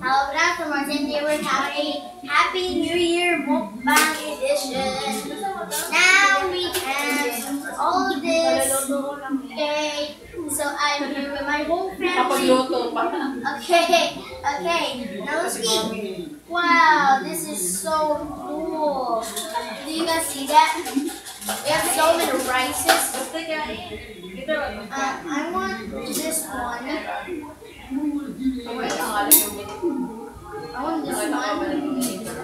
Hello, and they were having a Happy New Year mukbang edition. Now we have all this. Okay, so I'm here with my whole family. Okay, okay. Now let's eat. Wow, this is so cool. Do you guys see that? We have so many rices. Basta kain. Ito. Uh, I want this one. Wait, ang alam yung I want this one.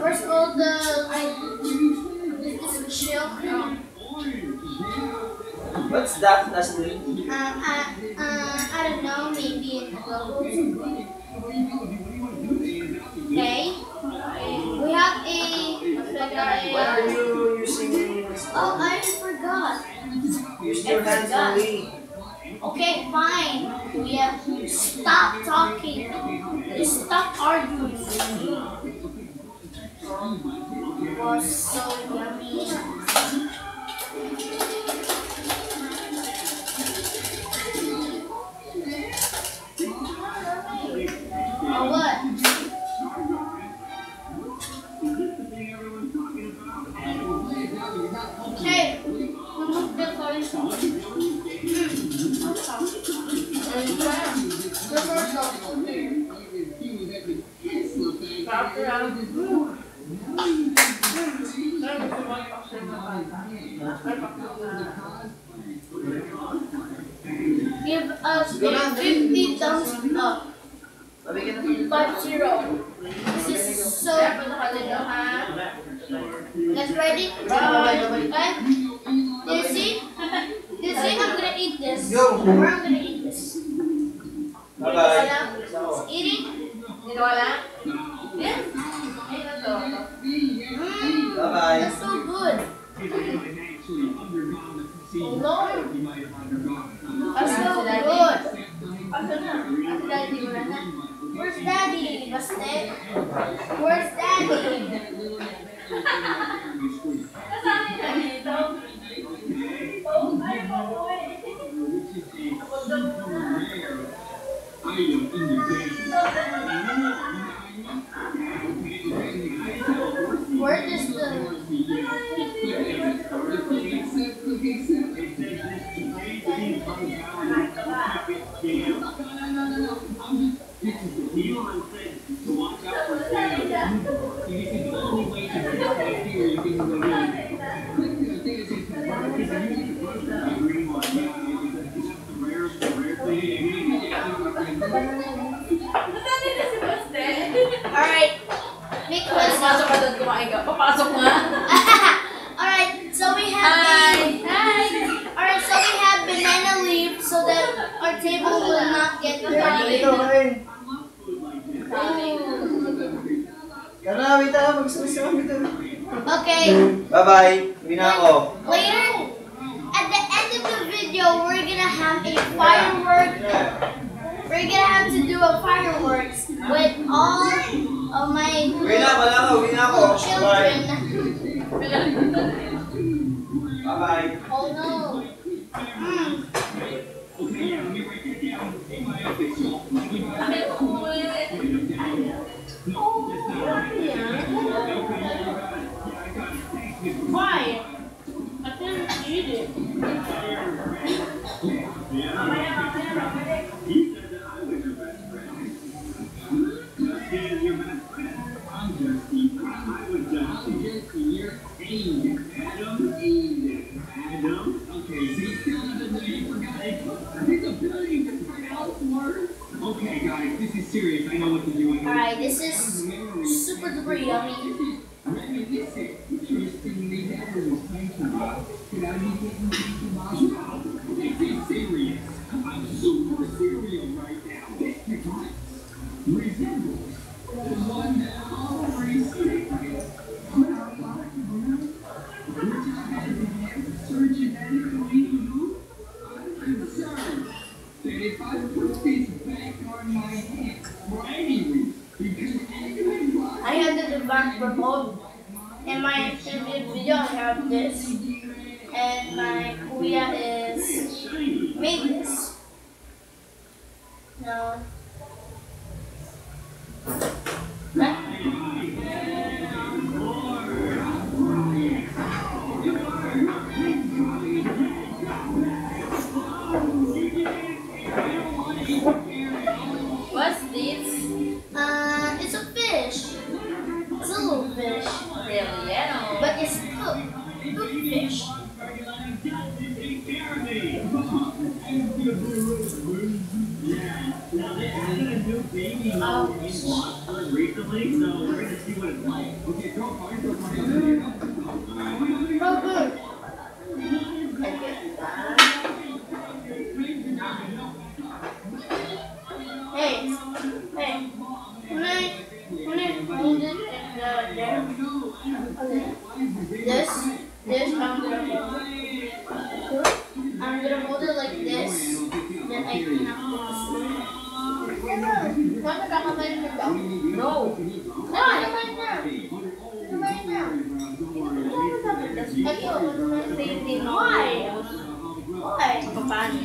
Where's all the like this is chill? Um, What's that, Nasri? uh, uh, I don't know, maybe in the. Okay. We have a Why are you using... Oh, I forgot. Hands only. Okay, fine. We have stop talking. Just stop arguing with me. Was so Sarap yan. Ay, gusto mo yung action na bata. Ay, pakto na. Give us a 50 thumbs up. Mabigyan natin. 5 0. This is so Kaya pa nakalito, ha? Let's ready? Okay? Do you see? Do you see? I'm gonna eat this. Go. Or I'm gonna eat Where's daddy? Daw muna. Where is the... Kasama niya si Baste. Alright. Because... Pumasok ka doon kumain ka. Papasok nga. Alright, so we have Hi. Hi. Alright, so we have banana leaf so that our table will not get dirty. Ito, kain. Kana, wait ah. Magsasabi ito. Okay, Bye-bye. Uwi na ako. later, at the end of the video, we're gonna have a firework. We're gonna have to do a fireworks with all of my Uwi na, wala ka. Uwi na ako. little children. Bye-bye. Oh no. Mm. Serious. I know what to do. Alright, this is super duper yummy. I'm super serious right now. Resembles the one that. Search genetically you. I'm concerned that if I put this back on my head for any reason, because anyway, I have In my previous video, I have this. And my kuya is recently, so we're going to see what it's like. Okay, find. I'm letting him go. No. No, I'm letting him I'm letting him down. Why? Why? Why?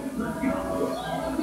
すごい!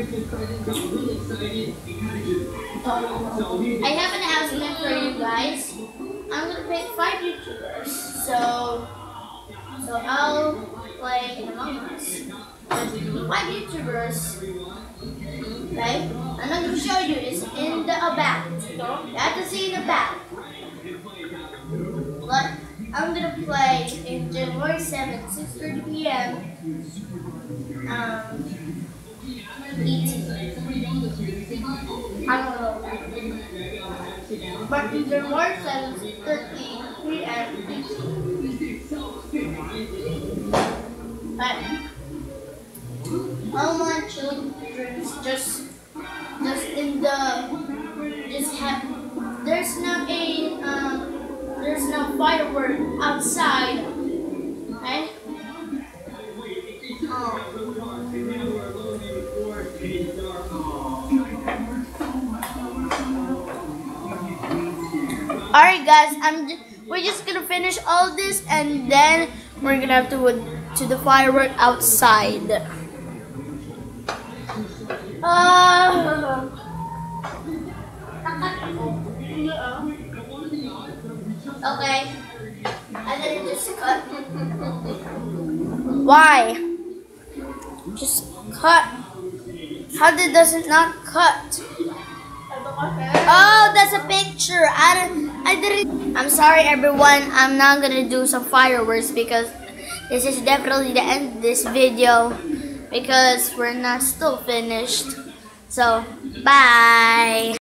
I have an announcement for you guys. I'm gonna pick five YouTubers. So, so I'll play Among Us. Five YouTubers. Okay, I'm gonna show you. It's in the about. You have to see the back. But I'm gonna play in January 7th, 6:30 p.m. Um. I don't know. But in January 7th, 13 p.m. But all my children just just in the just have there's no a um there's no firework outside. Alright guys, I'm we're just gonna finish all this and then we're gonna have to go to the firework outside. Uh, okay. And then just cut. Why? Just cut. How did does it not cut? Oh, that's a picture. I don't, I didn't. I'm sorry, everyone. I'm not gonna do some fireworks because this is definitely the end of this video because we're not still finished. So, bye.